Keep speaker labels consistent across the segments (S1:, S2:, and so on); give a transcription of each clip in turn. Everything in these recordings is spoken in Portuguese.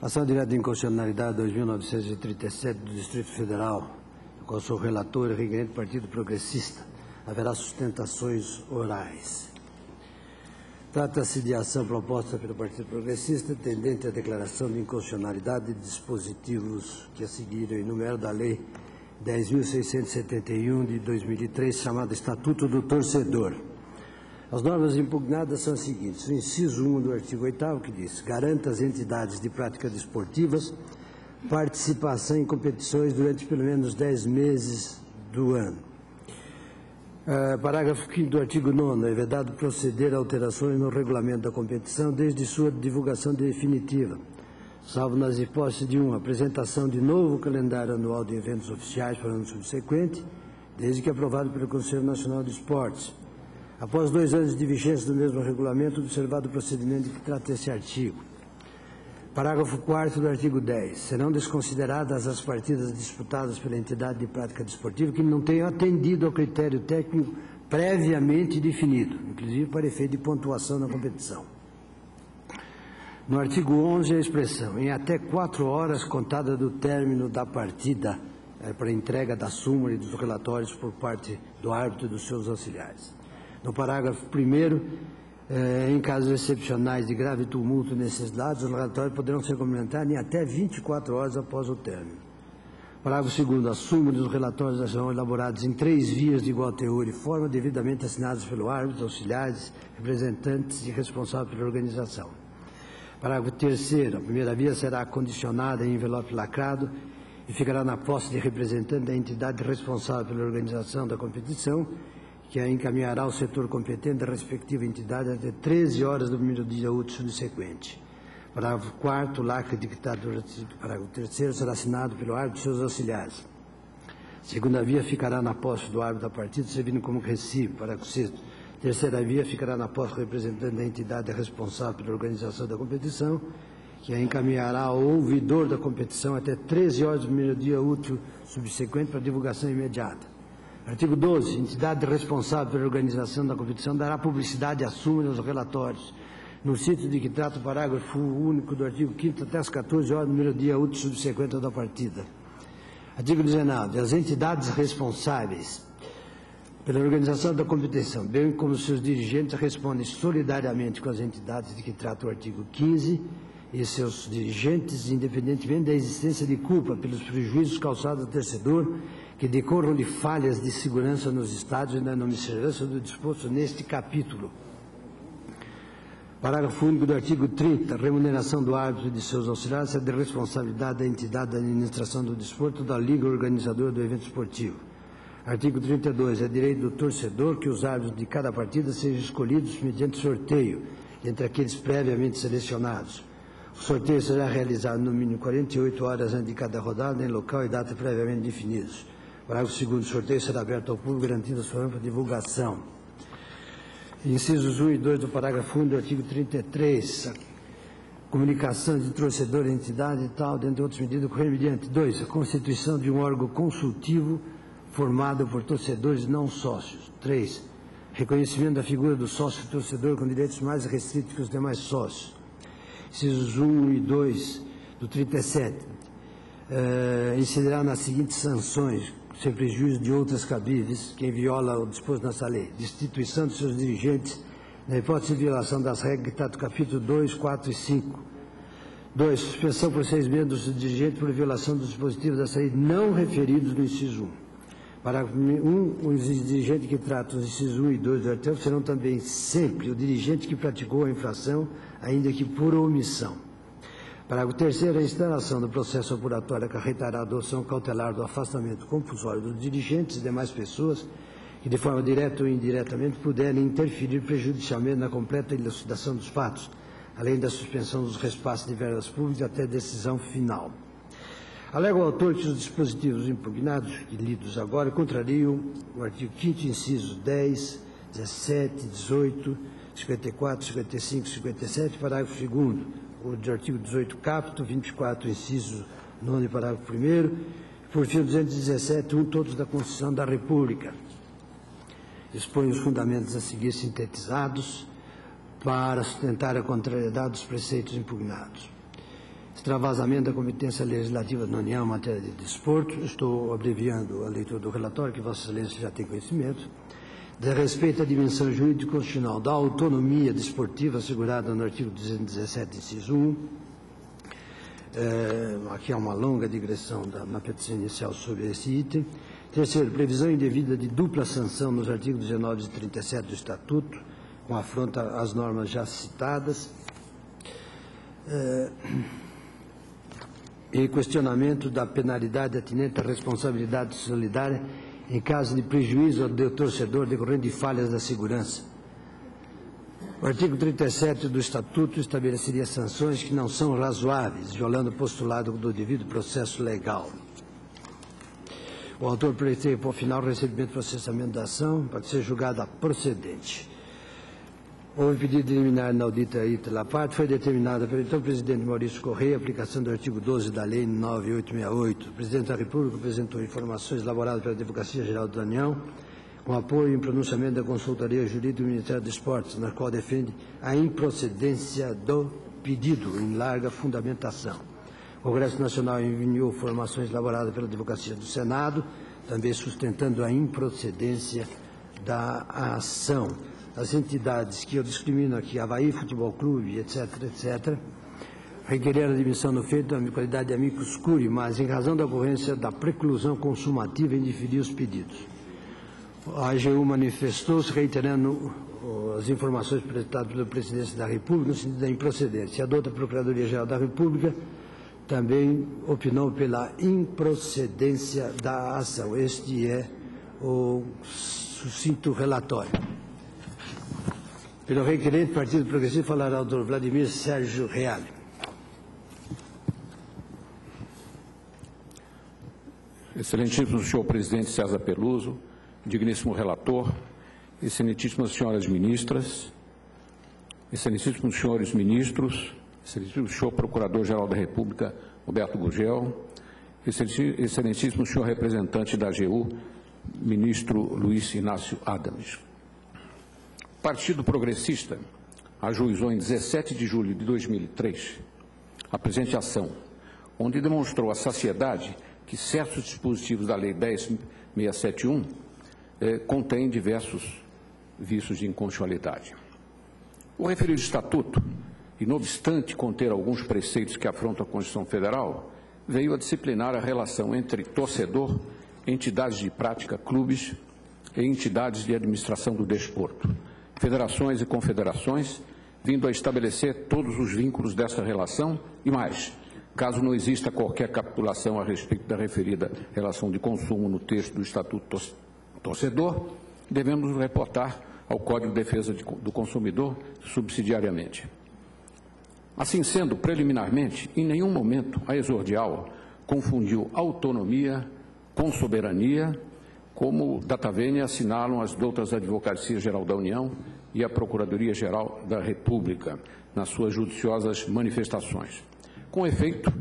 S1: Ação direta de inconstitucionalidade 2937 do Distrito Federal, do qual sou relator e requerente do Partido Progressista. Haverá sustentações orais. Trata-se de ação proposta pelo Partido Progressista tendente à declaração de inconstitucionalidade de dispositivos que a seguir enumero da Lei 10.671 de 2003, chamada Estatuto do Torcedor. As normas impugnadas são as seguintes. O inciso 1 do artigo 8 que diz garanta às entidades de práticas desportivas participação em competições durante pelo menos 10 meses do ano. Uh, parágrafo 5 do artigo 9 é vedado proceder a alterações no regulamento da competição desde sua divulgação definitiva, salvo nas hipóteses de 1. Um, apresentação de novo calendário anual de eventos oficiais para o ano subsequente, desde que aprovado pelo Conselho Nacional de Esportes. Após dois anos de vigência do mesmo regulamento, observado o procedimento que trata esse artigo. Parágrafo 4 do artigo 10. Serão desconsideradas as partidas disputadas pela entidade de prática desportiva que não tenham atendido ao critério técnico previamente definido, inclusive para efeito de pontuação na competição. No artigo 11, a expressão em até quatro horas contada do término da partida é, para entrega da súmula e dos relatórios por parte do árbitro e dos seus auxiliares. No parágrafo 1 eh, em casos excepcionais de grave tumulto nesses dados, os relatórios poderão ser complementados em até 24 horas após o término. Parágrafo 2 A súmula dos relatórios serão elaborados em três vias de igual teor e forma, devidamente assinados pelo árbitro, auxiliares, representantes e responsável pela organização. Parágrafo 3 A primeira via será condicionada em envelope lacrado e ficará na posse de representante da entidade responsável pela organização da competição que a encaminhará ao setor competente da respectiva entidade até 13 horas do primeiro dia útil subsequente. Parágrafo 4 lacre dictado do parágrafo 3 será assinado pelo árbitro e seus auxiliares. Segunda via ficará na posse do árbitro da partida, servindo como recibo. Parágrafo 6 Terceira via ficará na posse do representante da entidade responsável pela organização da competição, que a encaminhará ao ouvidor da competição até 13 horas do primeiro dia útil subsequente para divulgação imediata. Artigo 12. Entidade responsável pela organização da competição dará publicidade à súmula nos relatórios, no sítio de que trata o parágrafo único do artigo 5 até as 14 horas, número dia útil subsequente da partida. Artigo 19. As entidades responsáveis pela organização da competição, bem como seus dirigentes, respondem solidariamente com as entidades de que trata o artigo 15 e seus dirigentes, independentemente da existência de culpa pelos prejuízos causados ao torcedor que decorram de falhas de segurança nos estádios e na observância do disposto neste capítulo. Parágrafo único do artigo 30. Remuneração do árbitro e de seus auxiliares é de responsabilidade da entidade da administração do desporto da liga organizadora do evento esportivo. Artigo 32. É direito do torcedor que os árbitros de cada partida sejam escolhidos mediante sorteio, entre aqueles previamente selecionados. O sorteio será realizado no mínimo 48 horas antes de cada rodada, em local e data previamente definidos. Parágrafo 2 o sorteio será aberto ao público, garantindo a sua ampla divulgação. Incisos 1 e 2 do parágrafo 1 do artigo 33, a comunicação de torcedor entidade e tal, dentre outras medidas, ocorrer mediante 2. A constituição de um órgão consultivo formado por torcedores não sócios. 3. Reconhecimento da figura do sócio torcedor com direitos mais restritos que os demais sócios. Incisos 1 e 2 do 37. Uh, incidirá nas seguintes sanções sem prejuízo de outras cabíveis, quem viola o disposto nessa lei. Destituição de seus dirigentes, na hipótese de violação das regras que trata o capítulo 2, 4 e 5. 2. Suspensão por seis meses dos dirigentes por violação dos dispositivos dessa lei não referidos no inciso 1. Parágrafo 1. Os dirigentes que tratam os incisos 1 e 2 do artigo serão também sempre o dirigente que praticou a infração, ainda que por omissão. Parágrafo 3 a instalação do processo apuratório acarretará a adoção cautelar do afastamento compulsório dos dirigentes e demais pessoas que, de forma direta ou indiretamente, puderem interferir prejudicialmente na completa elucidação dos fatos, além da suspensão dos repasses de verbas públicas até decisão final. Alega o autor que os dispositivos impugnados e lidos agora contrariam o artigo 5 incisos 10, 17, 18, 54, 55 e 57, parágrafo 2 o de artigo 18 capto, 24 inciso 9 parágrafo 1 por fim 217, um todos da Constituição da República. Expõe os fundamentos a seguir sintetizados para sustentar a contrariedade dos preceitos impugnados. extravasamento da competência legislativa da União em matéria de desporto. Estou abreviando a leitura do relatório, que Vossa Excelência já tem conhecimento. De respeito à dimensão jurídica constitucional da autonomia desportiva assegurada no artigo 217, inciso 1. É, aqui há uma longa digressão da, na petição inicial sobre esse item. Terceiro, previsão indevida de dupla sanção nos artigos 19 e 37 do Estatuto, com afronta às normas já citadas. É, e questionamento da penalidade atinente à responsabilidade solidária em caso de prejuízo ao torcedor decorrente de falhas da segurança. O artigo 37 do Estatuto estabeleceria sanções que não são razoáveis, violando o postulado do devido processo legal. O autor pretende, por final, o recebimento e processamento da ação para ser julgada procedente. Houve pedido de eliminar na audita ita parte, foi determinada pelo então presidente Maurício Correia aplicação do artigo 12 da Lei 9868. O presidente da República apresentou informações elaboradas pela Advocacia Geral da União, com apoio em pronunciamento da Consultoria Jurídica do Ministério dos Esportes, na qual defende a improcedência do pedido em larga fundamentação. O Congresso Nacional enviou informações elaboradas pela Advocacia do Senado, também sustentando a improcedência da ação as entidades que eu discrimino aqui, Havaí Futebol Clube, etc., etc., requereram admissão no feito da qualidade de amicus curi, mas em razão da ocorrência da preclusão consumativa em diferir os pedidos. A AGU manifestou-se reiterando as informações apresentadas pela Presidência da República no sentido da improcedência. A douta Procuradoria-Geral da República também opinou pela improcedência da ação. Este é o sucinto relatório. Pelo requerente, Partido Progressista, falará o Dr. Vladimir Sérgio Reale.
S2: Excelentíssimo senhor presidente César Peluso, digníssimo relator, excelentíssimas senhoras ministras, excelentíssimos senhores ministros, excelentíssimo senhor procurador-geral da República, Roberto Gugel, excelentíssimo senhor representante da AGU, ministro Luiz Inácio Adams. Partido Progressista ajuizou em 17 de julho de 2003 a presente ação, onde demonstrou a saciedade que certos dispositivos da Lei 10671 eh, contêm diversos vícios de inconstitucionalidade. O referido estatuto, e não obstante conter alguns preceitos que afrontam a Constituição Federal, veio a disciplinar a relação entre torcedor, entidades de prática, clubes e entidades de administração do desporto federações e confederações, vindo a estabelecer todos os vínculos dessa relação e mais, caso não exista qualquer capitulação a respeito da referida relação de consumo no texto do Estatuto Torcedor, devemos reportar ao Código de Defesa do Consumidor subsidiariamente. Assim sendo, preliminarmente, em nenhum momento a exordial confundiu autonomia com soberania como data vênia assinalam as doutas Advocacia Geral da União e a Procuradoria-Geral da República nas suas judiciosas manifestações. Com efeito,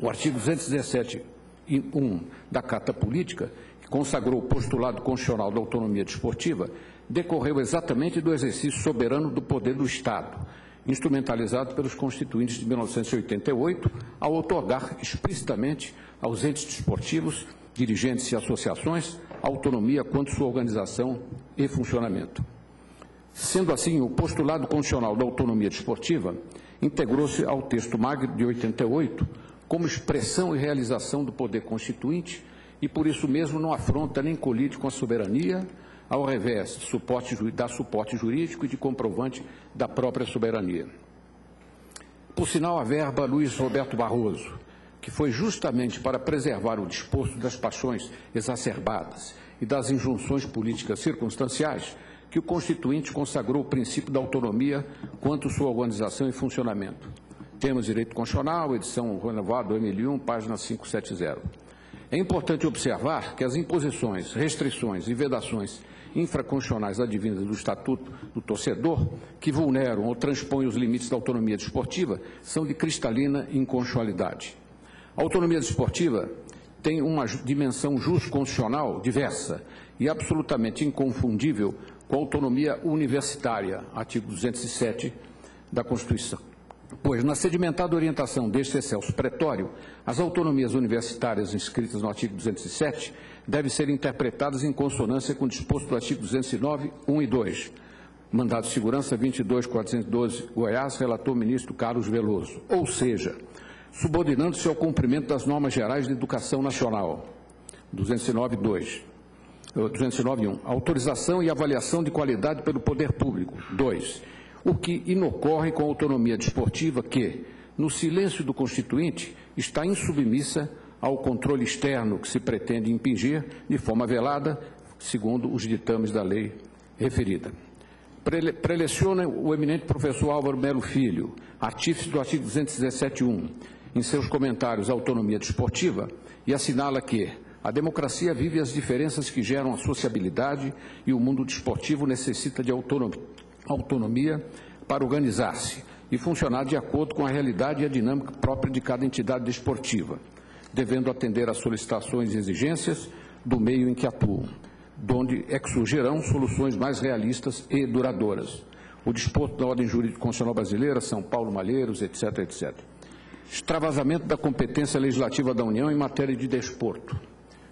S2: o artigo 217.1 da Carta Política, que consagrou o postulado constitucional da autonomia desportiva, decorreu exatamente do exercício soberano do poder do Estado, instrumentalizado pelos constituintes de 1988, ao otorgar explicitamente aos entes desportivos, dirigentes e associações autonomia quanto sua organização e funcionamento. Sendo assim, o postulado constitucional da autonomia desportiva integrou-se ao texto magno de 88 como expressão e realização do poder constituinte e, por isso mesmo, não afronta nem colide com a soberania, ao revés, suporte, dá suporte jurídico e de comprovante da própria soberania. Por sinal, a verba Luiz Roberto Barroso, que foi justamente para preservar o disposto das paixões exacerbadas e das injunções políticas circunstanciais que o Constituinte consagrou o princípio da autonomia quanto sua organização e funcionamento. Temos Direito Constitucional, edição renovada, ML1, página 570. É importante observar que as imposições, restrições e vedações infraconstitucionais advindas do Estatuto do Torcedor, que vulneram ou transpõem os limites da autonomia desportiva, são de cristalina inconstitucionalidade. A autonomia desportiva tem uma dimensão constitucional diversa e absolutamente inconfundível com a autonomia universitária, artigo 207 da Constituição. Pois, na sedimentada orientação deste excelso pretório, as autonomias universitárias inscritas no artigo 207 devem ser interpretadas em consonância com o disposto do artigo 209, 1 e 2. Mandado de segurança 22412, Goiás, relator ministro Carlos Veloso. Ou seja, subordinando-se ao cumprimento das normas gerais de educação nacional. 209, 2. 209.1. Autorização e avaliação de qualidade pelo poder público. 2. O que inocorre com a autonomia desportiva que, no silêncio do Constituinte, está insubmissa ao controle externo que se pretende impingir de forma velada, segundo os ditames da lei referida. Prele preleciona o eminente professor Álvaro Melo Filho, artífice do artigo 217.1, em seus comentários autonomia desportiva, e assinala que a democracia vive as diferenças que geram a sociabilidade e o mundo desportivo necessita de autonomia para organizar-se e funcionar de acordo com a realidade e a dinâmica própria de cada entidade desportiva, devendo atender às solicitações e exigências do meio em que atuam, donde é que surgirão soluções mais realistas e duradouras. O desporto da Ordem Jurídica Constitucional Brasileira, São Paulo Malheiros, etc., etc. Extravasamento da competência legislativa da União em matéria de desporto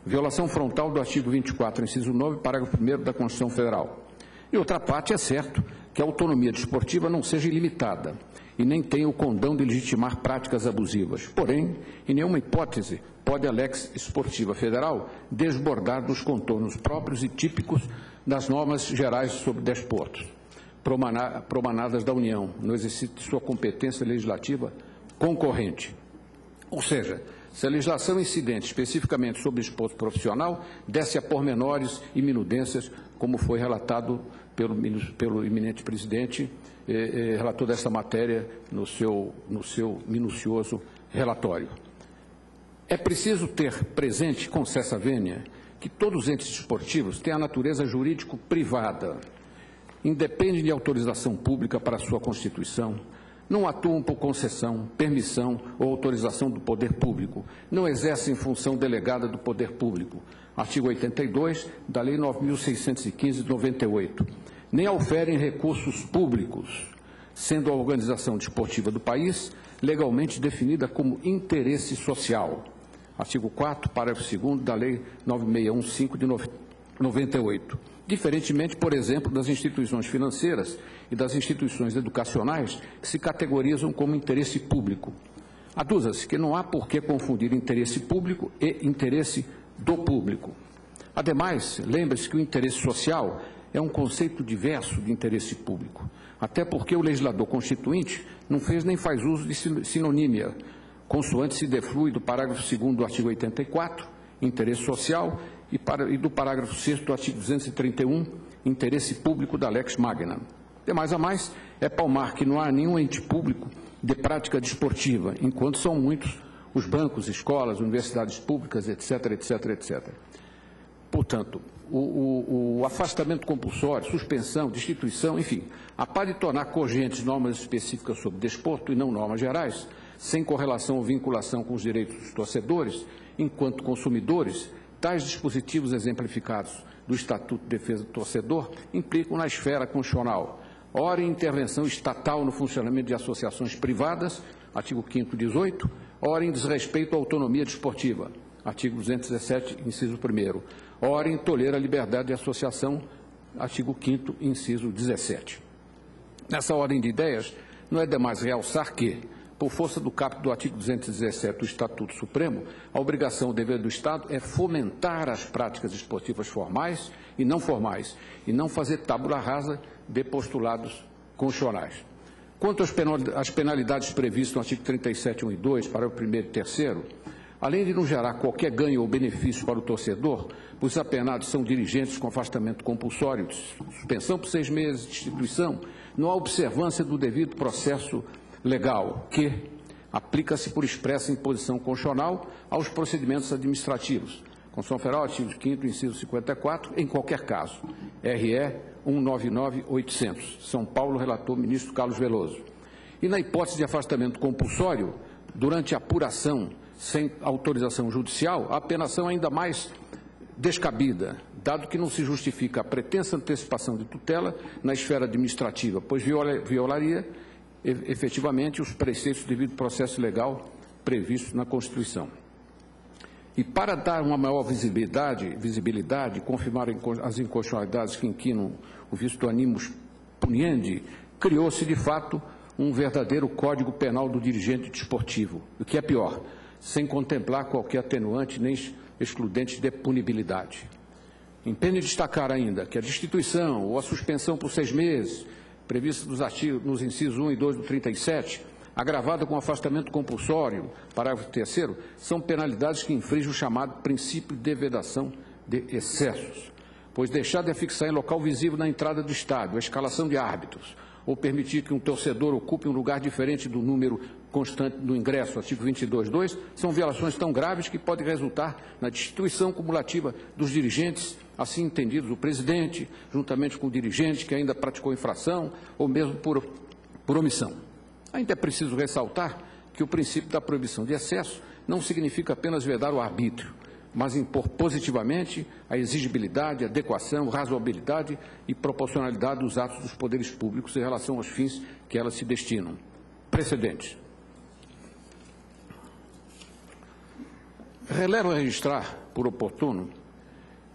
S2: violação frontal do artigo 24, inciso 9, parágrafo 1 da Constituição Federal. E outra parte, é certo que a autonomia desportiva não seja ilimitada e nem tenha o condão de legitimar práticas abusivas. Porém, em nenhuma hipótese pode a lex esportiva federal desbordar dos contornos próprios e típicos das normas gerais sobre desportos, promanadas da União, no exercício de sua competência legislativa concorrente. Ou seja, se a legislação incidente especificamente sobre esporte profissional desse a pormenores e minudências, como foi relatado pelo, pelo eminente presidente, eh, eh, relator dessa matéria no seu, no seu minucioso relatório. É preciso ter presente, com cessa vênia, que todos os entes esportivos têm a natureza jurídico-privada, independem de autorização pública para sua constituição, não atuam por concessão, permissão ou autorização do poder público, não exercem função delegada do poder público. Artigo 82 da Lei 9.615 de 98. Nem oferem recursos públicos, sendo a organização desportiva do país legalmente definida como interesse social. Artigo 4 parágrafo 2 da Lei 9615 de 98 diferentemente, por exemplo, das instituições financeiras e das instituições educacionais que se categorizam como interesse público. Aduza-se que não há por que confundir interesse público e interesse do público. Ademais, lembre-se que o interesse social é um conceito diverso de interesse público, até porque o legislador constituinte não fez nem faz uso de sinonímia, consoante se deflui do parágrafo 2 do artigo 84, interesse social, e, para, e do parágrafo 6 do artigo 231, interesse público da Lex Magna. De mais a mais, é palmar que não há nenhum ente público de prática desportiva, enquanto são muitos os bancos, escolas, universidades públicas, etc., etc., etc. Portanto, o, o, o, afastamento compulsório, suspensão, destituição, enfim, a par de tornar cogentes normas específicas sobre desporto e não normas gerais, sem correlação ou vinculação com os direitos dos torcedores, enquanto consumidores, Tais dispositivos exemplificados do Estatuto de Defesa do Torcedor implicam na esfera constitucional, ora intervenção estatal no funcionamento de associações privadas, artigo 5º 18, ora em desrespeito à autonomia desportiva, artigo 217, inciso 1 ora em tolerar a liberdade de associação, artigo 5º, inciso 17. Nessa ordem de ideias, não é demais realçar que, por força do caput do artigo 217 do Estatuto Supremo, a obrigação, o dever do Estado é fomentar as práticas esportivas formais e não formais, e não fazer tábula rasa de postulados constitucionais. Quanto às penalidades previstas no artigo 37, 1 e 2, para o primeiro e terceiro, além de não gerar qualquer ganho ou benefício para o torcedor, os apenados são dirigentes com afastamento compulsório, suspensão por seis meses, destituição, não há observância do devido processo legal que aplica-se por expressa imposição constitucional aos procedimentos administrativos. Constituição Federal, artigo 5 inciso 54, em qualquer caso. RE 199800. São Paulo, relator ministro Carlos Veloso. E na hipótese de afastamento compulsório, durante apuração sem autorização judicial, a apenação é ainda mais descabida, dado que não se justifica a pretensa antecipação de tutela na esfera administrativa, pois violaria efetivamente os preceitos devido ao processo legal previstos na Constituição. E para dar uma maior visibilidade, visibilidade confirmar as inconstitucionalidades que inquinam o visto animus puniendi, criou-se, de fato, um verdadeiro código penal do dirigente desportivo, o que é pior, sem contemplar qualquer atenuante nem excludente de punibilidade. Empenho destacar ainda que a destituição ou a suspensão por seis meses, prevista nos, artigos, nos incisos 1 e 2 do 37, agravada com afastamento compulsório, parágrafo 3 são penalidades que infringem o chamado princípio de vedação de excessos, pois deixar de afixar em local visível na entrada do estádio a escalação de árbitros, ou permitir que um torcedor ocupe um lugar diferente do número constante do ingresso, artigo 22.2, são violações tão graves que podem resultar na destituição cumulativa dos dirigentes, assim entendidos o presidente, juntamente com o dirigente que ainda praticou infração, ou mesmo por, por omissão. Ainda é preciso ressaltar que o princípio da proibição de excesso não significa apenas vedar o arbítrio, mas impor positivamente a exigibilidade, adequação, razoabilidade e proporcionalidade dos atos dos poderes públicos em relação aos fins que elas se destinam. Precedentes. Relevo registrar, por oportuno,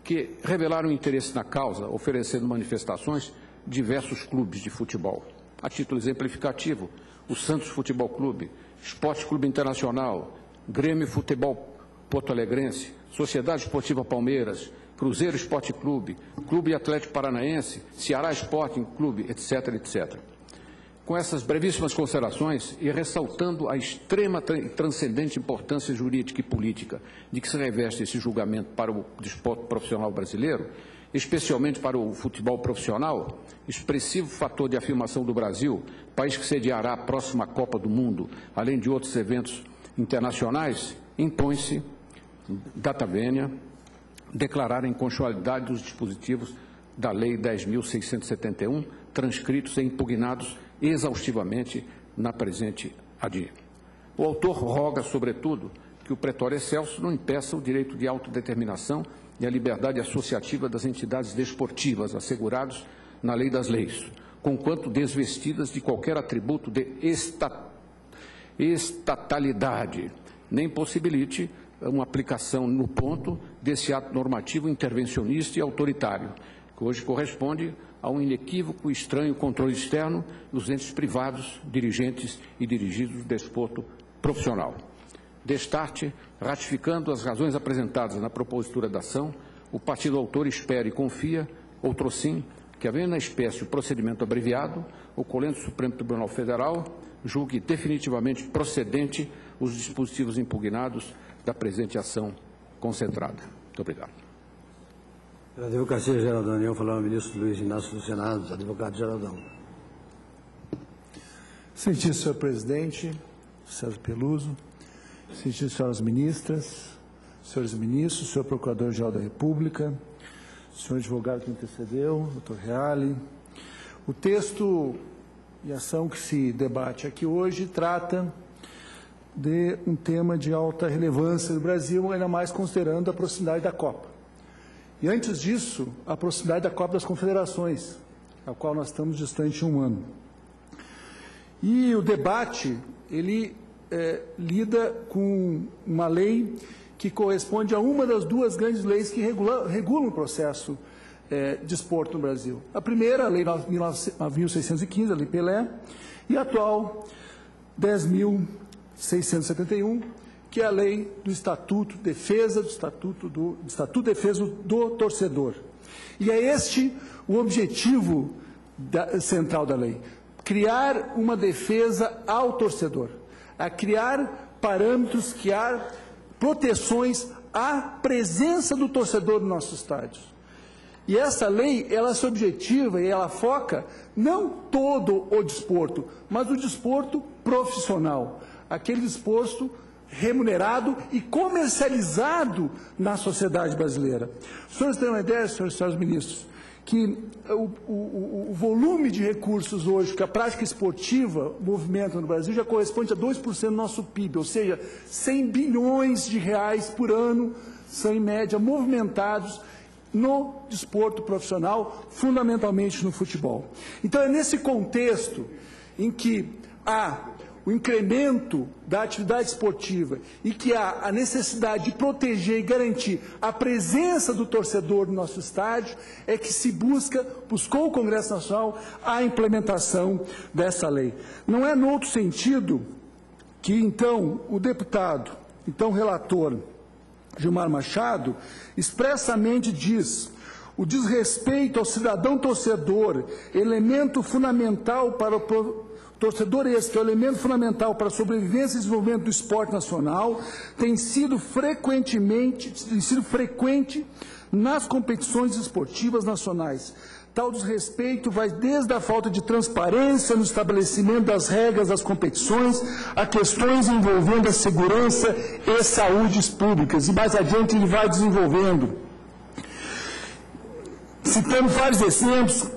S2: que revelaram interesse na causa, oferecendo manifestações diversos clubes de futebol. A título exemplificativo, o Santos Futebol Clube, Esporte Clube Internacional, Grêmio Futebol Porto Alegrense, Sociedade Esportiva Palmeiras, Cruzeiro Esporte Clube, Clube Atlético Paranaense, Ceará Esporte Clube, etc., etc. Com essas brevíssimas considerações e ressaltando a extrema e transcendente importância jurídica e política de que se reveste esse julgamento para o desporto profissional brasileiro, especialmente para o futebol profissional, expressivo fator de afirmação do Brasil, país que sediará a próxima Copa do Mundo, além de outros eventos internacionais, impõe-se data vênia, declarar a inconstitucionalidade dos dispositivos da Lei 10.671, transcritos e impugnados exaustivamente na presente ADI. O autor roga, sobretudo, que o pretório excelso não impeça o direito de autodeterminação e a liberdade associativa das entidades desportivas assegurados na lei das leis, conquanto desvestidas de qualquer atributo de estatalidade, nem possibilite uma aplicação no ponto desse ato normativo intervencionista e autoritário, que hoje corresponde a um inequívoco e estranho controle externo dos entes privados, dirigentes e dirigidos do desporto profissional. Destarte, ratificando as razões apresentadas na propositura da ação, o partido autor espera e confia, outro sim, que, havendo na espécie o procedimento abreviado, o Colente Supremo Tribunal Federal julgue definitivamente procedente os dispositivos impugnados da presente ação concentrada. Muito obrigado.
S1: Pela Advocacia Geral da União, falar o ministro Luiz Inácio do Senado, advogado Geraldão.
S3: Sentir, senhor presidente, César Peluso, sentir, senhoras ministras, senhores ministros, senhor procurador-geral da República, senhor advogado que antecedeu, doutor Reale. O texto e ação que se debate aqui hoje trata de um tema de alta relevância no Brasil, ainda mais considerando a proximidade da Copa. E antes disso, a proximidade da Copa das Confederações, a qual nós estamos distante um ano. E o debate, ele é, lida com uma lei que corresponde a uma das duas grandes leis que regula, regulam o processo é, de esporte no Brasil. A primeira, a Lei 9.615, a Lei Pelé, e a atual 10.000 671, que é a lei do Estatuto Defesa do Estatuto do Estatuto Defesa do Torcedor. E é este o objetivo da, central da lei: criar uma defesa ao torcedor, a criar parâmetros, criar proteções à presença do torcedor nos nossos estádios. E essa lei, ela se objetiva e ela foca não todo o desporto, mas o desporto profissional aquele disposto remunerado e comercializado na sociedade brasileira. Os senhores têm uma ideia, senhores senhores ministros, que o, o, o, volume de recursos hoje que a prática esportiva movimenta no Brasil já corresponde a 2% do nosso PIB, ou seja, 100 bilhões de reais por ano são, em média, movimentados no desporto profissional, fundamentalmente no futebol. Então, é nesse contexto em que há o incremento da atividade esportiva e que há a necessidade de proteger e garantir a presença do torcedor no nosso estádio, é que se busca, buscou o Congresso Nacional, a implementação dessa lei. Não é no outro sentido que, então, o deputado, então relator Gilmar Machado, expressamente diz o desrespeito ao cidadão torcedor, elemento fundamental para o torcedor esse, que é o elemento fundamental para a sobrevivência e desenvolvimento do esporte nacional, tem sido frequentemente, tem sido frequente nas competições esportivas nacionais. Tal desrespeito vai desde a falta de transparência no estabelecimento das regras das competições a questões envolvendo a segurança e saúdes públicas. E mais adiante ele vai desenvolvendo. Citando vários exemplos,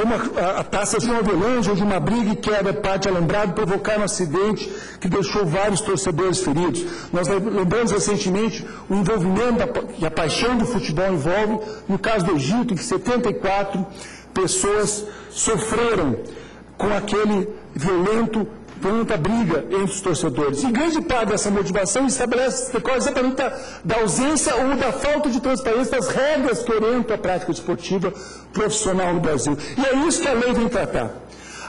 S3: como a, a taça de uma avalanche ou de uma briga e quebra parte alambrado provocaram um acidente que deixou vários torcedores feridos. Nós lembramos recentemente o envolvimento que a paixão do futebol envolve, no caso do Egito, em que 74 pessoas sofreram com aquele violento muita briga entre os torcedores. E grande parte dessa motivação estabelece exatamente da, ausência ou da falta de transparência das regras que orientam a prática esportiva profissional no Brasil. E é isso que a lei vem tratar.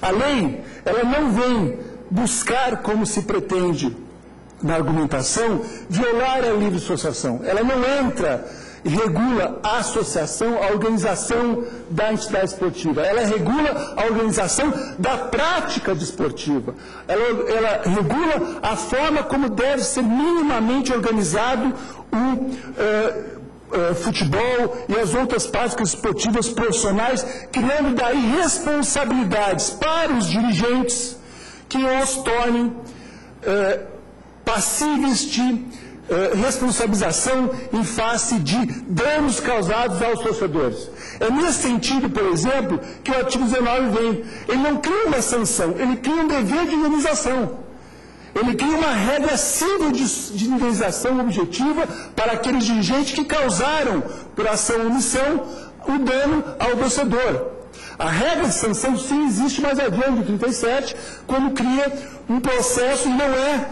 S3: A lei, ela não vem buscar, como se pretende na argumentação, violar a livre associação. Ela não entra regula a associação, a organização da entidade esportiva. Ela regula a organização da prática desportiva. Ela, ela regula a forma como deve ser minimamente organizado o uh, Uh, futebol e as outras práticas esportivas profissionais, criando daí responsabilidades para os dirigentes que os tornem uh, passíveis de eh, responsabilização em face de danos causados aos torcedores. É nesse sentido, por exemplo, que o artigo 19 vem. Ele não cria uma sanção, ele cria um dever de indenização. Ele cria uma regra civil de, de indenização objetiva para aqueles dirigentes que causaram, por ação ou omissão, o dano ao torcedor. A regra de sanção sim existe mais adiante, no 37, quando cria um processo e não é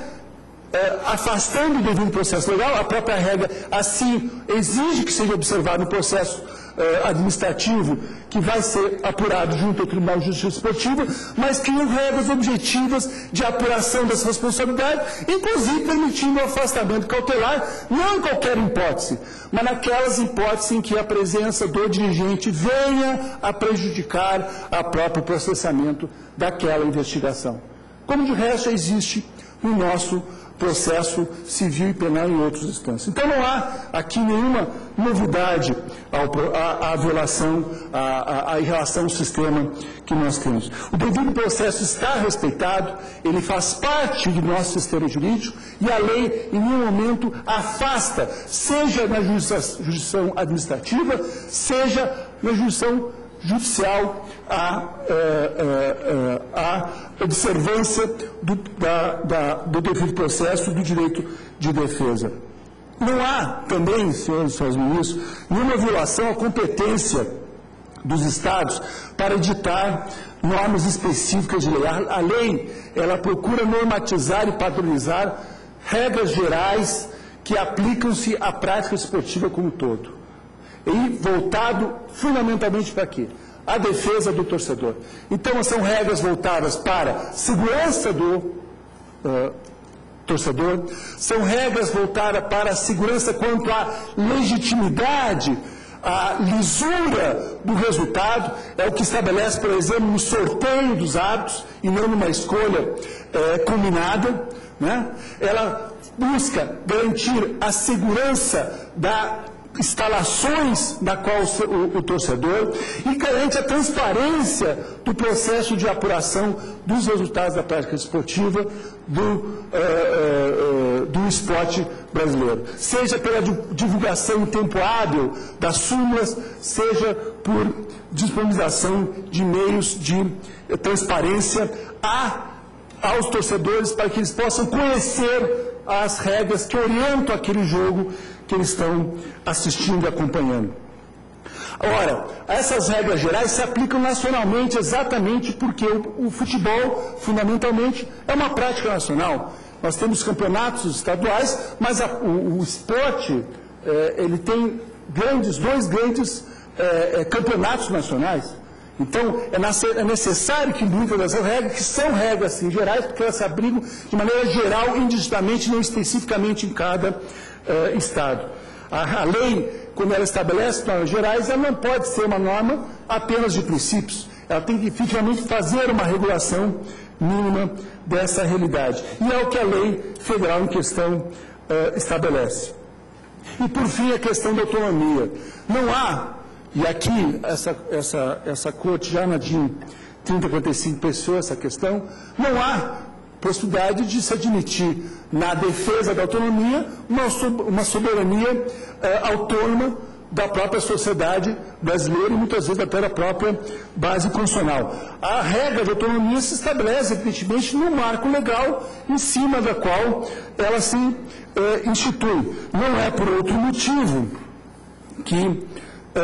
S3: é, afastando o devido processo legal, a própria regra assim exige que seja observado no processo é, administrativo que vai ser apurado junto ao Tribunal de Justiça Esportiva, mas criam regras objetivas de apuração dessa responsabilidade, inclusive permitindo o afastamento cautelar, não em qualquer hipótese, mas naquelas hipóteses em que a presença do dirigente venha a prejudicar a próprio processamento daquela investigação. Como de resto existe no nosso processo civil e penal em outras instâncias. Então não há aqui nenhuma novidade à, violação, à, à, em relação ao sistema que nós temos. O devido processo está respeitado, ele faz parte do nosso sistema jurídico e a lei em nenhum momento afasta, seja na jurisdição administrativa, seja na jurisdição judicial a, a, a observância do, da, da, do devido processo do direito de defesa. Não há também, senhores e senhores ministros, nenhuma violação à competência dos Estados para editar normas específicas de lei. A lei, ela procura normatizar e padronizar regras gerais que aplicam-se à prática esportiva como um todo. E voltado fundamentalmente para quê? a defesa do torcedor. Então, são regras voltadas para segurança do uh, torcedor, são regras voltadas para a segurança quanto à legitimidade, a lisura do resultado, é o que estabelece, por exemplo, no sorteio dos árbitros e não numa escolha combinada. Né? Ela busca garantir a segurança da instalações da qual o, o, torcedor e garante a transparência do processo de apuração dos resultados da prática esportiva do, uh, uh, do esporte brasileiro. Seja pela divulgação em tempo hábil das súmulas, seja por disponibilização de meios de transparência a, aos torcedores para que eles possam conhecer as regras que orientam aquele jogo que eles estão assistindo e acompanhando. Ora, essas regras gerais se aplicam nacionalmente exatamente porque o, o futebol, fundamentalmente, é uma prática nacional. Nós temos campeonatos estaduais, mas a, o, o, esporte eh, ele tem grandes, dois grandes eh, campeonatos nacionais. Então, é, é necessário que muitas dessas regras, que são regras gerais, porque elas se abrigam de maneira geral, indistintamente, não especificamente em cada uh, Estado. A, a, lei, quando ela estabelece normas gerais, ela não pode ser uma norma apenas de princípios. Ela tem que efetivamente fazer uma regulação mínima dessa realidade. E é o que a lei federal em questão uh, estabelece. E, por fim, a questão da autonomia. Não há e aqui, essa, essa, essa corte já na DIN 3045 pessoas, essa questão, não há possibilidade de se admitir na defesa da autonomia uma, soberania eh, autônoma da própria sociedade brasileira e muitas vezes até da própria base constitucional. A regra de autonomia se estabelece, evidentemente, no marco legal em cima da qual ela se eh, institui. Não é por outro motivo que é,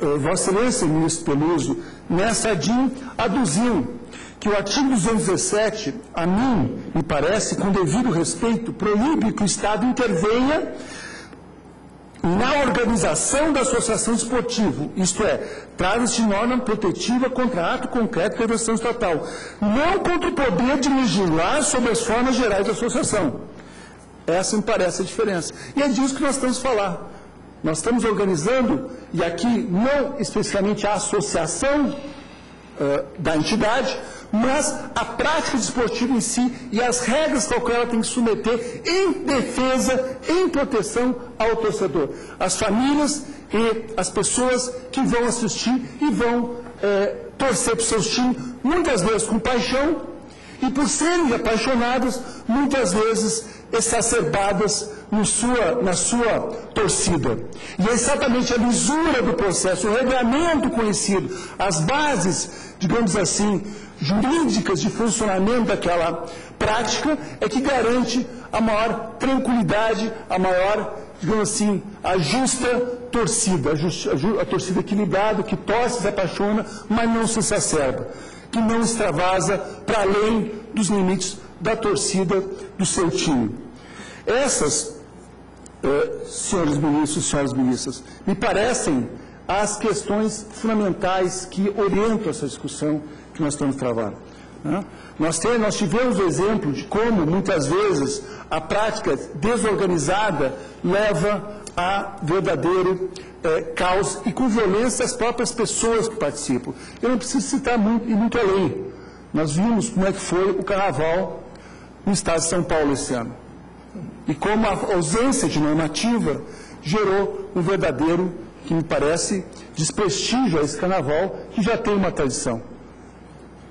S3: é, Vossa Excelência, ministro Peluso, nessa DIN aduziu que o artigo 217, a mim, me parece, com devido respeito, proíbe que o Estado intervenha na organização da associação esportiva, isto é, trata-se de norma protetiva contra ato concreto de intervenção estatal, não contra o poder de legislar sobre as formas gerais da associação. Essa me parece a diferença. E é disso que nós estamos falando. Nós estamos organizando, e aqui não especificamente a associação uh, da entidade, mas a prática desportiva em si e as regras ao qual ela tem que submeter em defesa, em proteção ao torcedor. As famílias e as pessoas que vão assistir e vão eh, torcer para os seus times, muitas vezes com paixão, e por serem apaixonados, muitas vezes exacerbadas sua, na sua torcida. E é exatamente a lisura do processo, o regulamento conhecido, as bases, digamos assim, jurídicas de funcionamento daquela prática, é que garante a maior tranquilidade, a maior, digamos assim, a justa torcida, a, a, a torcida equilibrada, que torce, se apaixona, mas não se exacerba, que não extravasa para além dos limites da torcida do seu time. Essas, eh, senhores ministros senhoras ministras, me parecem as questões fundamentais que orientam essa discussão que nós estamos travando. Né? Nós, nós tivemos o exemplo de como, muitas vezes, a prática desorganizada leva a verdadeiro eh, caos e com violência as próprias pessoas que participam. Eu não preciso citar muito, e muito além. Nós vimos como é que foi o carnaval no estado de São Paulo esse ano. E como a ausência de normativa gerou um verdadeiro, que me parece, desprestígio a esse carnaval, que já tem uma tradição.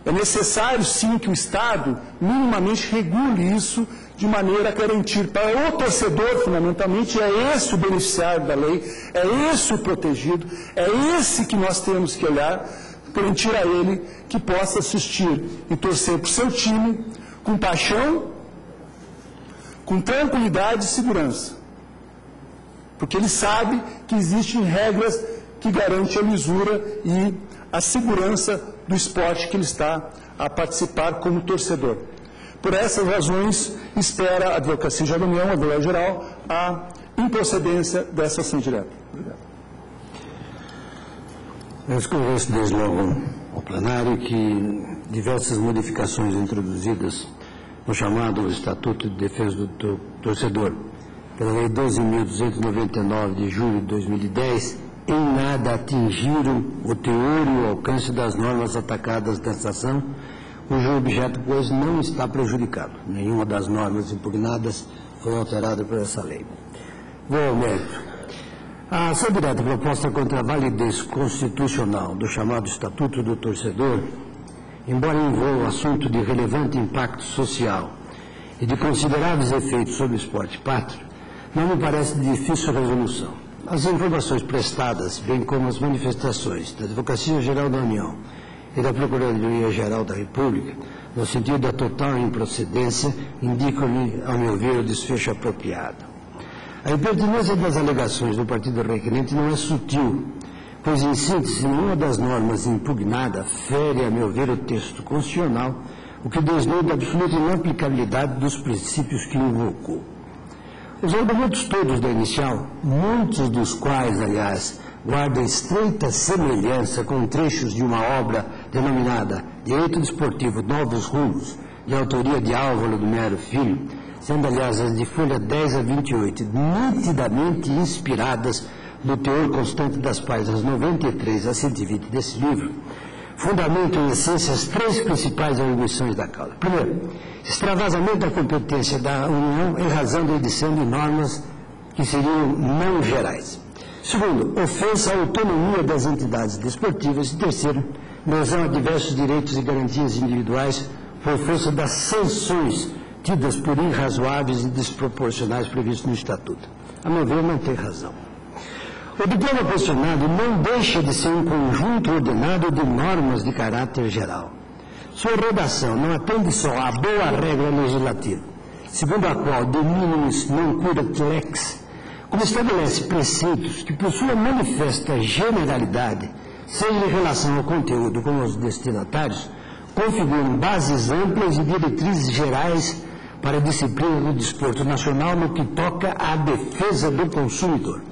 S3: É necessário, sim, que o Estado minimamente regule isso de maneira a garantir para o torcedor, fundamentalmente, é esse o beneficiário da lei, é esse o protegido, é esse que nós temos que olhar, garantir a ele que possa assistir e torcer para o seu time com paixão, com tranquilidade e segurança. Porque ele sabe que existem regras que garantem a lisura e a segurança do esporte que ele está a participar como torcedor. Por essas razões, espera a Advocacia da União, a Advocacia Geral, a improcedência dessa ação direta. Obrigado.
S1: Eu esclareço desde logo ao plenário que diversas modificações introduzidas no chamado Estatuto de Defesa do Torcedor, pela Lei 12.299 de julho de 2010, em nada atingiram o teor e o alcance das normas atacadas nesta ação, cujo objeto, pois, não está prejudicado. Nenhuma das normas impugnadas foi alterada por essa lei. Vou ao mérito. A ação direta proposta contra a validez constitucional do chamado Estatuto do Torcedor embora envolva assunto de relevante impacto social e de consideráveis efeitos sobre o esporte pátrio, não me parece de difícil resolução. As informações prestadas, bem como as manifestações da Advocacia Geral da União e da Procuradoria-Geral da República, no sentido da total improcedência, indicam-me, ao meu ver, o desfecho apropriado. A impertinência das alegações do partido requerente não é sutil, pois, em síntese, nenhuma das normas impugnada fere, a meu ver, o texto constitucional, o que desnuda a absoluta inaplicabilidade dos princípios que invocou. Os argumentos todos da inicial, muitos dos quais, aliás, guardam estreita semelhança com trechos de uma obra denominada Direito Desportivo Novos Rumos, de autoria de Álvaro do Mero Filho, sendo, aliás, as de folha 10 a 28, nitidamente inspiradas no teor constante das páginas 93 a 120 desse livro, fundamentam em essência as três principais arguições da causa. Primeiro, extravasamento da competência da União em razão da edição de normas que seriam não gerais. Segundo, ofensa à autonomia das entidades desportivas. E terceiro, lesão a diversos direitos e garantias individuais por força das sanções tidas por irrazoáveis e desproporcionais previstas no Estatuto. A meu ver, não tem razão. O diploma questionado não deixa de ser um conjunto ordenado de normas de caráter geral. Sua redação não atende só à boa regra legislativa, segundo a qual de minimis non curat lex, como estabelece preceitos que, por sua manifesta generalidade, seja em relação ao conteúdo como aos destinatários, configuram bases amplas e diretrizes gerais para a disciplina do desporto nacional no que toca à defesa do consumidor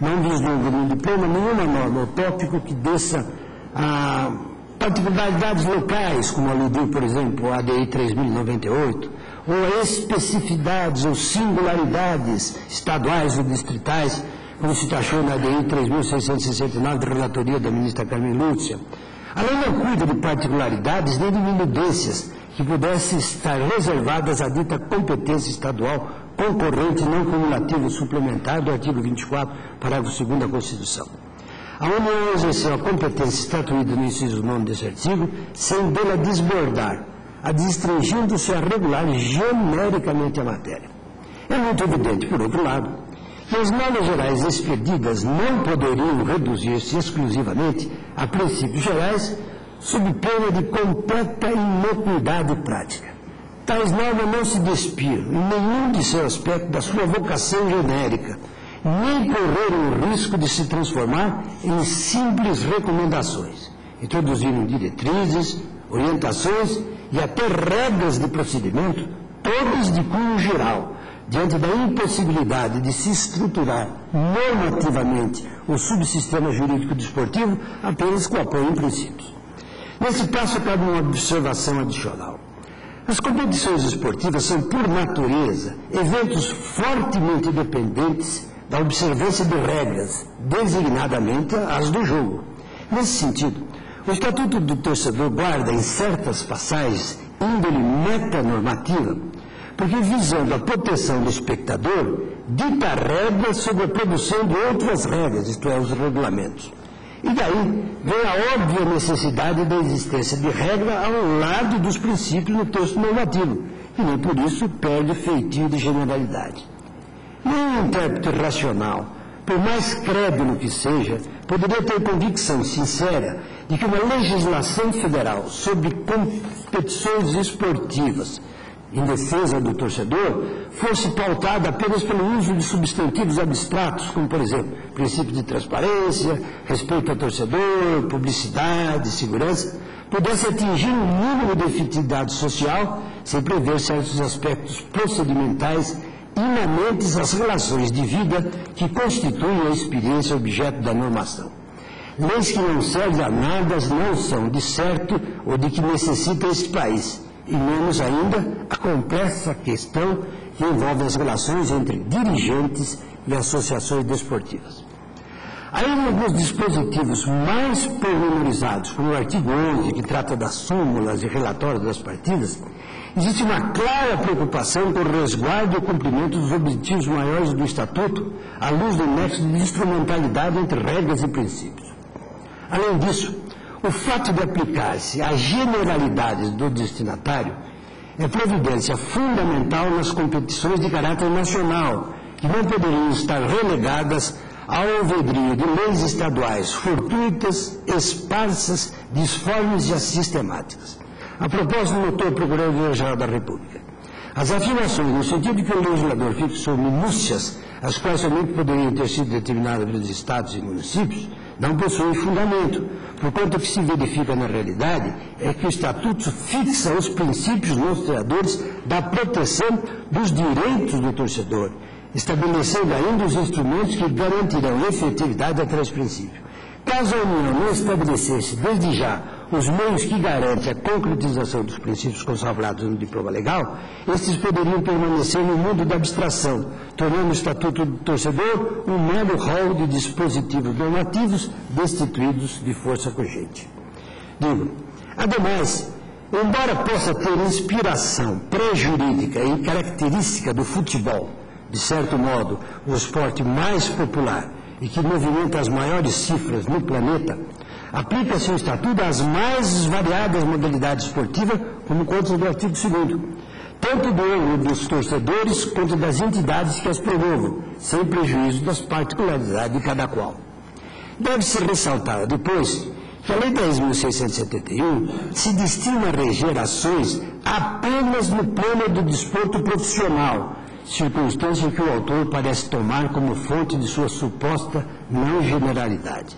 S1: não vislumbra no diploma nenhuma norma ou tópico que desça a particularidades locais, como aludiu, por exemplo, a ADI 3098, ou especificidades ou singularidades estaduais ou distritais, como se achou na ADI 3669, de relatoria da ministra Carmen Lúcia. A lei não cuida de particularidades nem de minudências que pudessem estar reservadas à dita competência estadual concorrente não cumulativo suplementar do artigo 24, parágrafo 2 da Constituição. A União exerceu a competência estatuída no inciso 9 desse artigo, sem dela desbordar, adstringindo-se a regular genericamente a matéria. É muito evidente, por outro lado, que as normas gerais expedidas não poderiam reduzir-se exclusivamente a princípios gerais, sob pena de completa inocuidade prática. Tais normas não se despiram, em nenhum de seu aspecto, da sua vocação genérica, nem correram o risco de se transformar em simples recomendações. Introduziram diretrizes, orientações e até regras de procedimento, todas de cunho geral, diante da impossibilidade de se estruturar normativamente o subsistema jurídico desportivo apenas com apoio em princípios. Nesse passo cabe uma observação adicional. As competições esportivas são, por natureza, eventos fortemente dependentes da observância de regras, designadamente as do jogo. Nesse sentido, o Estatuto do Torcedor guarda em certas passagens índole metanormativa, porque visando a proteção do espectador, dita regras sobre a produção de outras regras, isto é, os regulamentos. E daí vem a óbvia necessidade da existência de regra ao lado dos princípios no texto normativo, e nem por isso perde feitio de generalidade. Nenhum intérprete racional, por mais crédulo que seja, poderia ter convicção sincera de que uma legislação federal sobre competições esportivas em defesa do torcedor fosse pautada apenas pelo uso de substantivos abstratos, como, por exemplo, princípio de transparência, respeito ao torcedor, publicidade, segurança, pudesse atingir um mínimo de efetividade social sem prever certos aspectos procedimentais imanentes às relações de vida que constituem a experiência objeto da normação. Leis que não servem a nada não são, de certo, ou de que necessita este país e menos ainda a complexa questão que envolve as relações entre dirigentes e associações desportivas. Ainda nos dispositivos mais pormenorizados, como o artigo 11, que trata das súmulas e relatórios das partidas, existe uma clara preocupação com o resguardo e o cumprimento dos objetivos maiores do Estatuto, à luz do nexo de instrumentalidade entre regras e princípios. Além disso, o fato de aplicar-se às generalidades do destinatário é providência fundamental nas competições de caráter nacional, que não poderiam estar relegadas ao alvedrio de leis estaduais fortuitas, esparsas, disformes e assistemáticas. A propósito, notou o Procurador-Geral da República. As afirmações no sentido de que o legislador fixou minúcias, as quais somente poderiam ter sido determinadas pelos estados e municípios, não possui fundamento, porquanto o que se verifica na realidade é que o Estatuto fixa os princípios norteadores da proteção dos direitos do torcedor, estabelecendo ainda os instrumentos que garantirão efetividade a tais princípios. Caso a União não estabelecesse desde já os meios que garantem a concretização dos princípios consagrados no diploma legal, estes poderiam permanecer no mundo da abstração, tornando o Estatuto do Torcedor um mero rol de dispositivos normativos destituídos de força cogente. Digo, ademais, embora possa ter inspiração pré-jurídica e característica do futebol, de certo modo, o esporte mais popular e que movimenta as maiores cifras no planeta, aplica-se o Estatuto às mais variadas modalidades esportivas, como consta do artigo 2 tanto do dos torcedores quanto das entidades que as promovam, sem prejuízo das particularidades de cada qual. Deve-se ressaltar, depois, que a Lei 10.671 se destina a reger ações apenas no plano do desporto profissional, circunstância que o autor parece tomar como fonte de sua suposta não generalidade.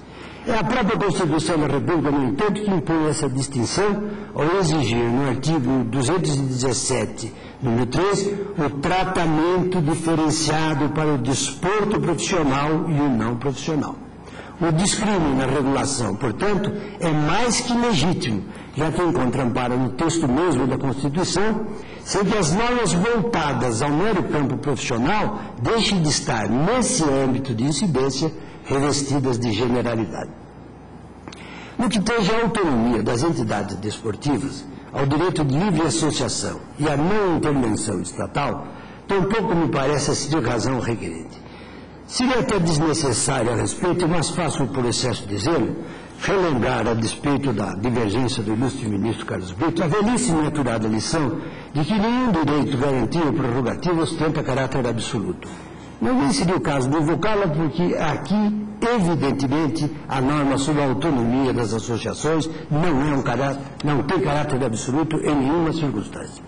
S1: É a própria Constituição da República, no entanto, que impõe essa distinção ao exigir, no artigo 217, número 3, o tratamento diferenciado para o desporto profissional e o não profissional. O discrimínio na regulação, portanto, é mais que legítimo, já que encontra amparo no texto mesmo da Constituição, sem que as normas voltadas ao mero campo profissional deixem de estar, nesse âmbito de incidência, revestidas de generalidade. No que tange à autonomia das entidades desportivas, ao direito de livre associação e à não intervenção estatal, tampouco me parece ser razão requerente. Seria até desnecessário a respeito, mas fácil por excesso de zelo, relembrar, a despeito da divergência do ilustre ministro Carlos Brito, a velhice maturada lição de que nenhum direito garantia ou prerrogativa ostenta caráter absoluto. Mas nem seria o caso de invocá-la, porque aqui, evidentemente, a norma sobre a autonomia das associações não, é um caráter, não tem caráter absoluto em nenhuma circunstância.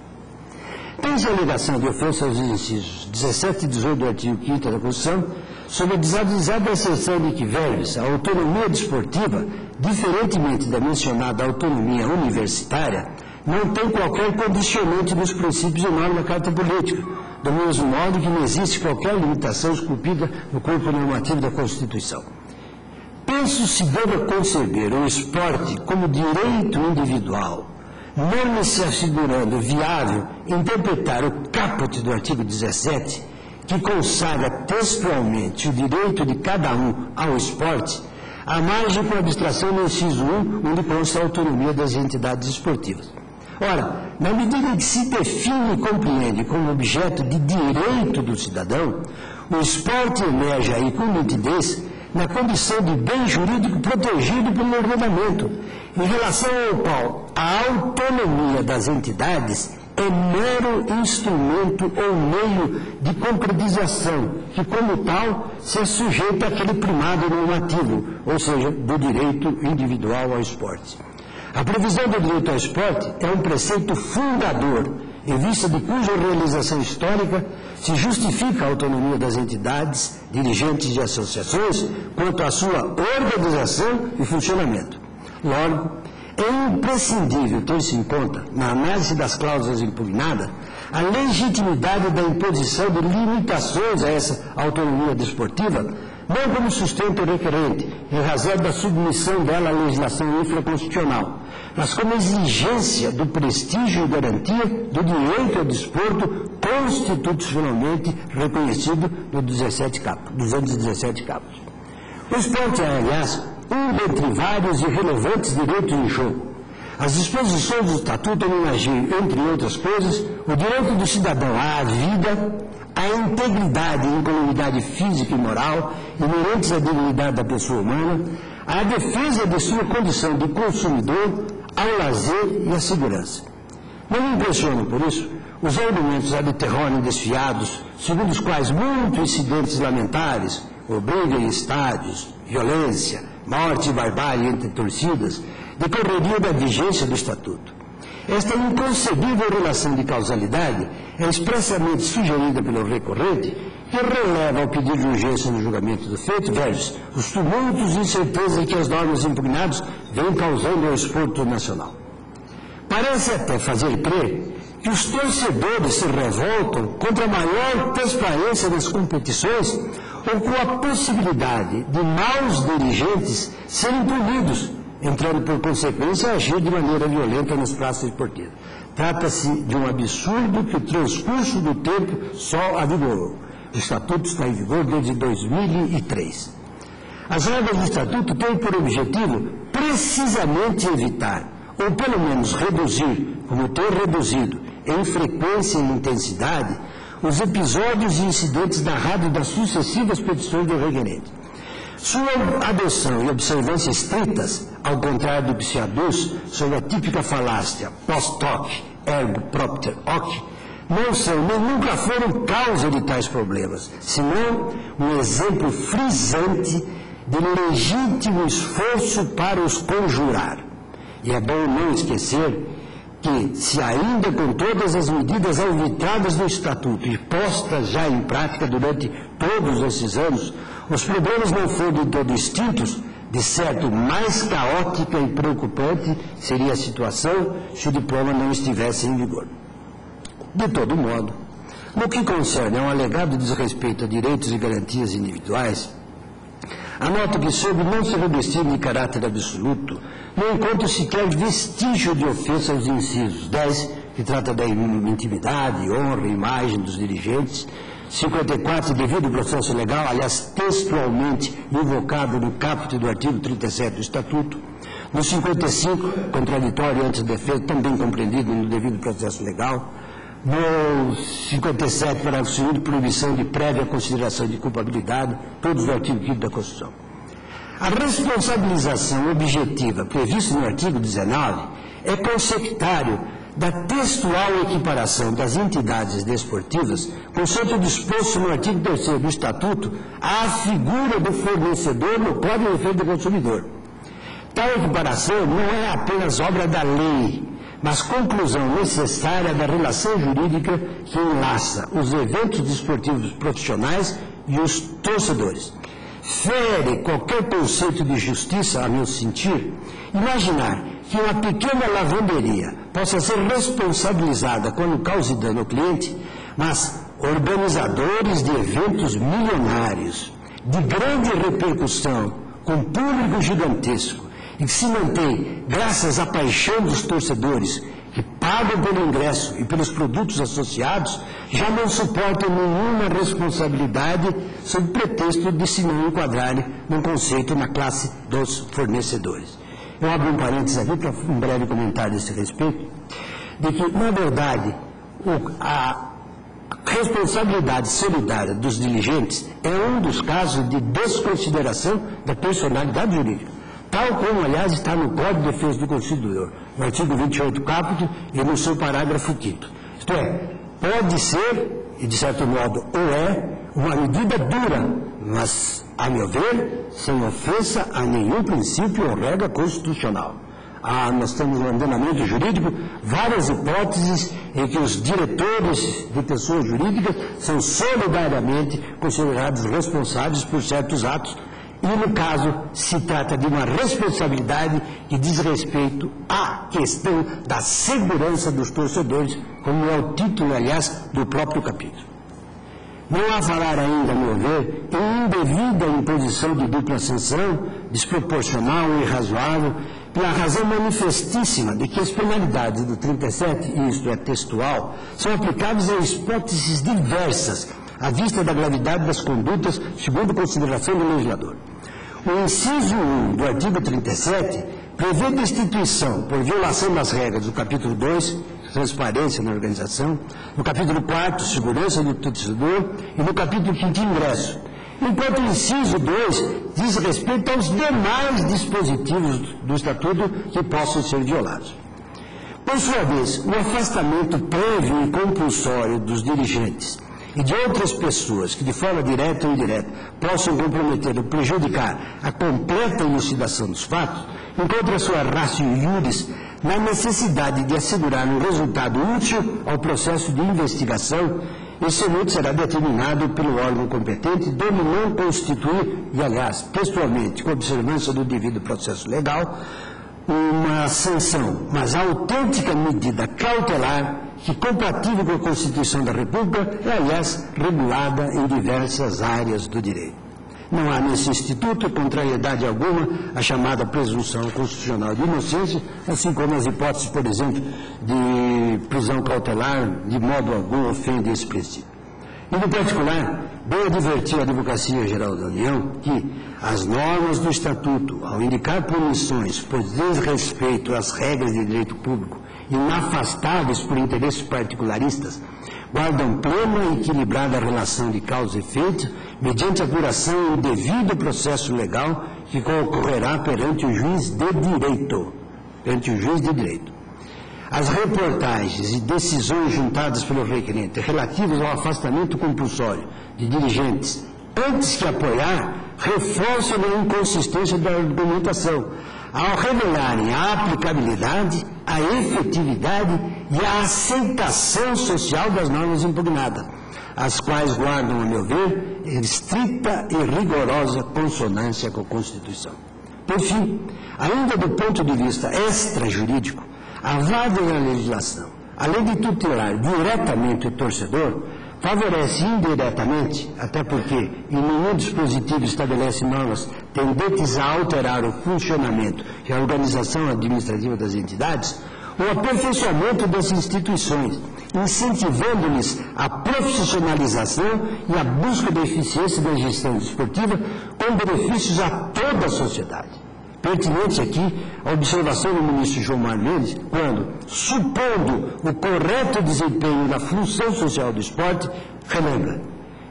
S1: Tem-se a alegação de ofensa aos incisos 17 e 18 do artigo 5 da Constituição, sobre a desavisada asserção de que verbes, a autonomia desportiva, diferentemente da mencionada autonomia universitária, não tem qualquer condicionante nos princípios e normas da Carta Política, do mesmo modo que não existe qualquer limitação esculpida no corpo normativo da Constituição. Penso se deva conceber o esporte como direito individual, não se assegurando viável interpretar o caput do artigo 17, que consagra textualmente o direito de cada um ao esporte, à margem com abstração no inciso 1, onde consta a autonomia das entidades esportivas. Ora, na medida em que se define e compreende como objeto de direito do cidadão, o esporte emerge aí com nitidez na condição de bem jurídico protegido pelo ordenamento, em relação ao qual a autonomia das entidades é mero instrumento ou meio de concretização, que, como tal, se sujeita àquele primado normativo, ou seja, do direito individual ao esporte. A previsão do direito ao esporte é um preceito fundador, em vista de cuja realização histórica se justifica a autonomia das entidades, dirigentes e associações quanto à sua organização e funcionamento. Logo, é imprescindível ter-se em conta, na análise das cláusulas impugnadas, a legitimidade da imposição de limitações a essa autonomia desportiva não como sustento requerente, em razão da submissão dela à legislação infraconstitucional, mas como exigência do prestígio e garantia do direito ao desporto constitucionalmente reconhecido no 17 capos, 217 capos. O esporte é, aliás, um dentre vários e relevantes direitos em jogo. As disposições do Estatuto homenageiam, entre outras coisas, o direito do cidadão à vida, a integridade e incoluidade física e moral inerentes à dignidade da pessoa humana, a defesa de sua condição de consumidor, ao lazer e à segurança. Não me impressionam, por isso, os argumentos ad desfiados, segundo os quais muitos incidentes lamentares, obriga em estádios, violência, morte e barbárie entre torcidas, decorreriam da vigência do Estatuto. Esta inconcebível relação de causalidade é expressamente sugerida pelo recorrente, que releva ao pedido de urgência no julgamento do feito versus os tumultos e incertezas que as normas impugnadas vêm causando ao esporto nacional. Parece até fazer crer que os torcedores se revoltam contra a maior transparência das competições ou com a possibilidade de maus dirigentes serem punidos entrando por consequência a agir de maneira violenta nas praças esportivas. Trata-se de um absurdo que o transcurso do tempo só avigorou. O Estatuto está em vigor desde 2003. As regras do Estatuto têm por objetivo precisamente evitar, ou pelo menos reduzir, como tem reduzido, em frequência e intensidade, os episódios e incidentes narrados das sucessivas petições do requerente. Sua adoção e observância estritas, ao contrário do que se aduz sobre a típica falácia post hoc, ergo propter hoc, não são nem nunca foram causa de tais problemas, senão um exemplo frisante de legítimo esforço para os conjurar. E é bom não esquecer que, se ainda com todas as medidas arbitradas no Estatuto e postas já em prática durante todos esses anos, os problemas não foram de todo extintos, de certo, mais caótica e preocupante seria a situação se o diploma não estivesse em vigor. De todo modo, no que concerne a um alegado desrespeito a direitos e garantias individuais, anoto que, sob não se revestir de caráter absoluto, não encontro sequer vestígio de ofensa aos incisos 10, que trata da intimidade, honra e imagem dos dirigentes, 54, devido ao processo legal, aliás, textualmente invocado no caput do artigo 37 do Estatuto. No 55, contraditório antes defesa, também compreendido no devido processo legal. No 57, parágrafo 2, proibição de prévia consideração de culpabilidade, todos do artigo 5 da Constituição. A responsabilização objetiva prevista no artigo 19 é consectário da textual equiparação das entidades desportivas, conceito disposto no artigo 3 do Estatuto, à figura do fornecedor no Código de Defesa do Consumidor. Tal equiparação não é apenas obra da lei, mas conclusão necessária da relação jurídica que enlaça os eventos desportivos profissionais e os torcedores. Fere qualquer conceito de justiça, a meu sentir, imaginar que uma pequena lavanderia possa ser responsabilizada quando cause dano ao cliente, mas organizadores de eventos milionários, de grande repercussão, com público gigantesco, e que se mantém graças à paixão dos torcedores, que pagam pelo ingresso e pelos produtos associados, já não suportam nenhuma responsabilidade sob pretexto de se não enquadrarem num conceito na classe dos fornecedores. Eu abro um parênteses aqui para um breve comentário a esse respeito, de que, na verdade, o, a responsabilidade solidária dos diligentes é um dos casos de desconsideração da personalidade jurídica, tal como, aliás, está no Código de Defesa do Consumidor, no artigo 28 caput e no seu parágrafo 5 Isto é, pode ser, e de certo modo ou é, uma medida dura, mas, a meu ver, sem ofensa a nenhum princípio ou regra constitucional. Ah, nós temos no ordenamento jurídico várias hipóteses em que os diretores de pessoas jurídicas são solidariamente considerados responsáveis por certos atos e, no caso, se trata de uma responsabilidade que diz respeito à questão da segurança dos torcedores, como é o título, aliás, do próprio capítulo. Não há falar ainda, a meu ver, em indevida imposição de dupla sanção, desproporcional e irrazoável, pela razão manifestíssima de que as penalidades do 37, e isto é textual, são aplicáveis a hipóteses diversas, à vista da gravidade das condutas, segundo consideração do legislador. O inciso 1 do artigo 37 prevê destituição por violação das regras do capítulo 2 transparência na organização, no capítulo 4, segurança do torcedor, e no capítulo 5, ingresso. Enquanto o inciso 2 diz respeito aos demais dispositivos do Estatuto que possam ser violados. Por sua vez, o afastamento prévio e compulsório dos dirigentes e de outras pessoas que, de forma direta ou indireta, possam comprometer ou prejudicar a completa elucidação dos fatos, encontra sua ratio iuris na necessidade de assegurar um resultado útil ao processo de investigação, esse limite será determinado pelo órgão competente, de não constituir, e aliás, textualmente, com observância do devido processo legal, uma sanção, mas a autêntica medida cautelar que, compatível com a Constituição da República, é, aliás, regulada em diversas áreas do direito. Não há nesse instituto contrariedade alguma à chamada presunção constitucional de inocência, assim como as hipóteses, por exemplo, de prisão cautelar, de modo algum ofende esse princípio. E, no particular, bem advertir a Advocacia Geral da União que as normas do Estatuto, ao indicar punições por desrespeito às regras de direito público, inafastáveis por interesses particularistas, guardam plena e equilibrada relação de causa e efeito, mediante apuração e devido processo legal que ocorrerá perante o juiz de direito. Perante o juiz de direito. As reportagens e decisões juntadas pelo requerente relativas ao afastamento compulsório de dirigentes, antes que apoiar, reforçam a inconsistência da argumentação, ao revelarem a aplicabilidade, a efetividade e a aceitação social das normas impugnadas, as quais guardam, a meu ver, estrita e rigorosa consonância com a Constituição. Por fim, ainda do ponto de vista extrajurídico, a vaga na legislação, além de tutelar diretamente o torcedor, favorece indiretamente, até porque em nenhum dispositivo estabelece normas tendentes a alterar o funcionamento e a organização administrativa das entidades, o aperfeiçoamento das instituições, incentivando-lhes a profissionalização e a busca da eficiência da gestão desportiva com benefícios a toda a sociedade. Pertinente aqui a observação do ministro João Mar Mendes, quando, supondo o correto desempenho da função social do esporte, relembra.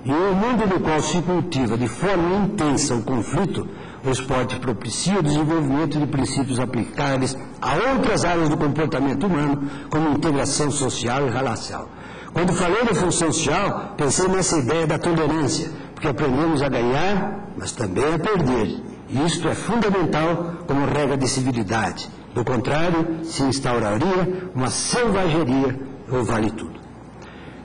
S1: Em um mundo no qual se cultiva de forma intensa o conflito, o esporte propicia o desenvolvimento de princípios aplicáveis a outras áreas do comportamento humano, como integração social e racial. Quando falei da função social, pensei nessa ideia da tolerância, porque aprendemos a ganhar, mas também a perder. E isto é fundamental como regra de civilidade. Do contrário, se instauraria uma selvageria ou vale tudo.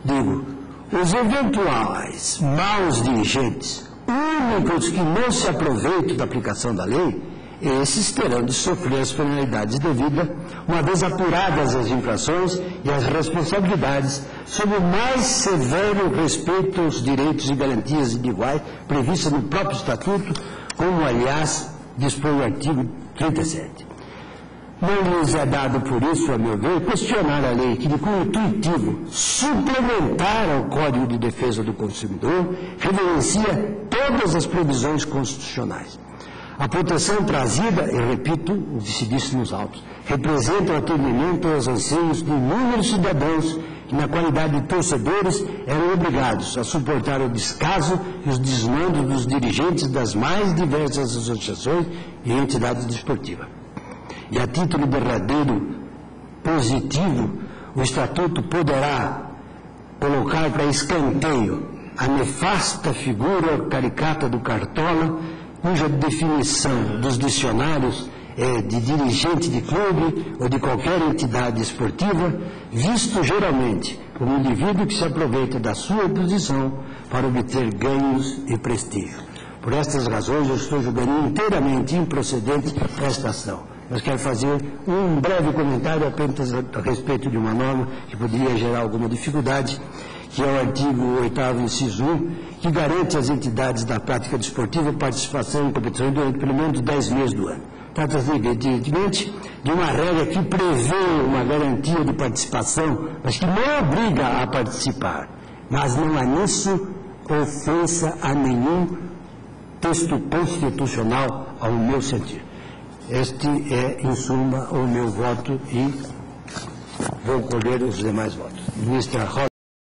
S1: Digo, os eventuais maus dirigentes, únicos que não se aproveitam da aplicação da lei, esses terão de sofrer as penalidades devidas, uma vez apuradas as infrações e as responsabilidades, sob o mais severo respeito aos direitos e garantias individuais previstas no próprio Estatuto, como, aliás, dispõe o artigo 37. Não lhes é dado por isso, a meu ver, questionar a lei que, de cunho intuitivo, suplementar ao Código de Defesa do Consumidor, reverencia todas as previsões constitucionais. A proteção trazida, e repito se disse nos autos, representa o atendimento aos anseios de inúmeros cidadãos que, na qualidade de torcedores, eram obrigados a suportar o descaso e os desmandos dos dirigentes das mais diversas associações e entidades desportivas. E a título derradeiro positivo, o Estatuto poderá colocar para escanteio a nefasta figura caricata do Cartola, cuja definição dos dicionários é, de dirigente de clube ou de qualquer entidade esportiva, visto geralmente como um indivíduo que se aproveita da sua posição para obter ganhos e prestígio. Por estas razões, eu estou julgando inteiramente improcedente esta ação. Mas quero fazer um breve comentário apenas a respeito de uma norma que poderia gerar alguma dificuldade, que é o artigo 8 inciso 1, que garante às entidades da prática desportiva participação em competições durante pelo menos 10 meses do ano. Trata-se, evidentemente, de uma regra que prevê uma garantia de participação, mas que não obriga a participar. Mas não há nisso ofensa a nenhum texto constitucional, ao meu sentir. Este é, em suma, o meu voto e vou colher os demais votos. Ministra Rosa.